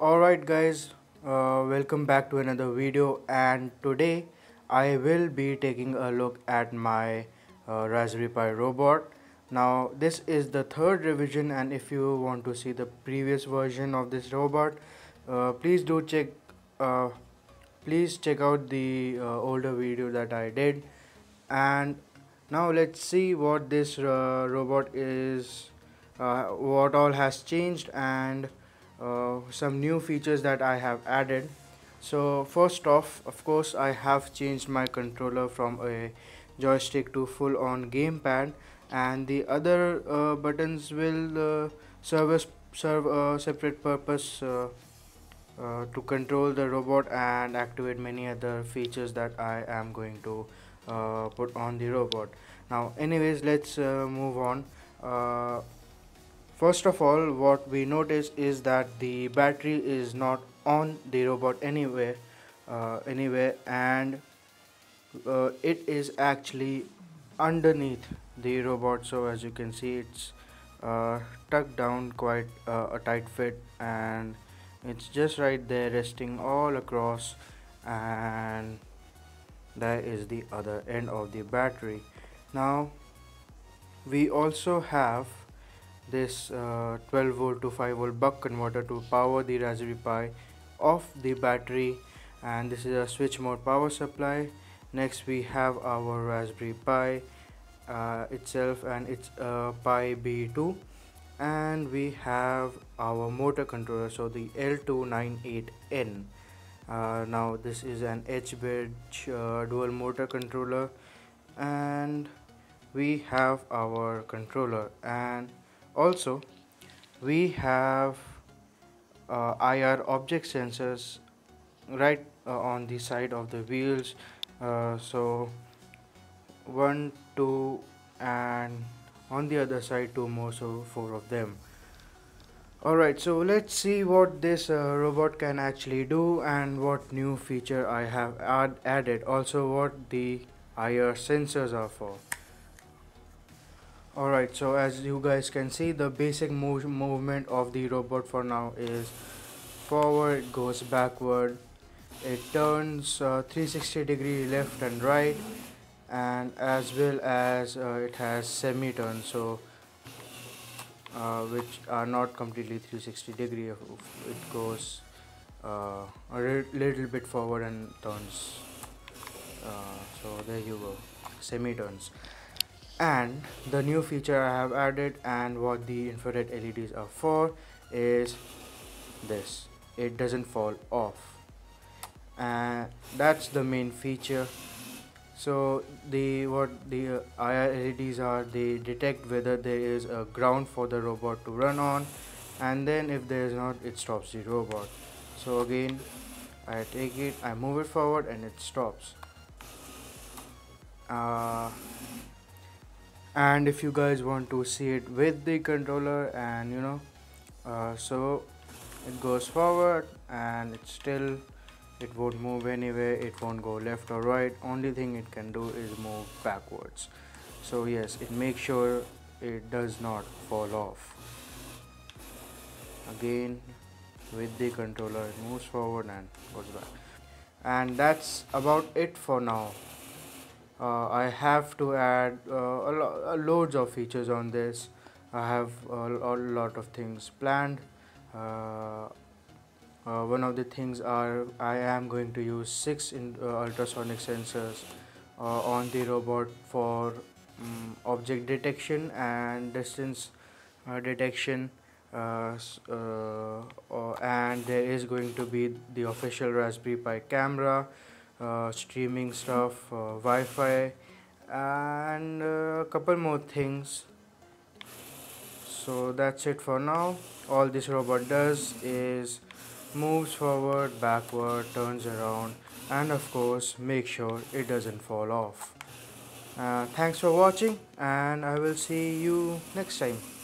alright guys uh, welcome back to another video and today I will be taking a look at my uh, Raspberry Pi robot. Now this is the third revision and if you want to see the previous version of this robot uh, please do check uh, please check out the uh, older video that I did. And now let's see what this uh, robot is what all has changed and uh, some new features that I have added. So first off of course I have changed my controller from a joystick to full on gamepad. And the other uh, buttons will uh, serve a, serve a separate purpose uh, uh, to control the robot and activate many other features that I am going to uh, put on the robot. Now anyways let's move on First of all what we notice is that the battery is not on the robot anywhere uh, anywhere and uh, it is actually underneath the robot. So as you can see it's uh, tucked down quite uh, a tight fit and it's just right there resting all across and that is the other end of the battery. Now we also have this uh, 12 volt to 5 volt buck converter to power the Raspberry Pi off the battery. And this is a switch mode power supply. Next we have our Raspberry Pi uh, itself and it's a Pi B2 and we have our motor controller so the L298N uh, now this is an H-bridge uh, dual motor controller. And we have our controller. And also we have uh, IR object sensors right uh, on the side of the wheels. Uh, so one two and on the other side two more so four of them. Alright so let's see what this uh, robot can actually do and what new feature I have add added. Also what the IR sensors are for alright so as you guys can see the basic move movement of the robot for now is forward it goes backward it turns uh, 360 degree left and right and as well as uh, it has semi turns so uh, which are not completely 360 degree it goes uh, a little bit forward and turns uh, so there you go semi turns and the new feature I have added and what the infrared LEDs are for is this. It doesn't fall off. And that's the main feature. So the what the uh, IR LEDs are they detect whether there is a ground for the robot to run on. And then if there is not it stops the robot. So again I take it I move it forward and it stops. Uh, and if you guys want to see it with the controller and you know uh, so it goes forward and it's still it won't move anywhere it won't go left or right. Only thing it can do is move backwards. So yes it makes sure it does not fall off. Again with the controller it moves forward and goes back. And that's about it for now uh, I have to add uh, a lo loads of features on this. I have a, a lot of things planned. Uh, uh, one of the things are I am going to use six in, uh, ultrasonic sensors uh, on the robot for um, object detection and distance detection. Uh, uh, and there is going to be the official Raspberry Pi camera. uh, streaming stuff uh, Wi-Fi and uh, a couple more things. So that's it for now. All this robot does is moves forward backward turns around and of course make sure it doesn't fall off. Uh, thanks for watching and I will see you next time